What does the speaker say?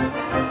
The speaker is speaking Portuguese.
Música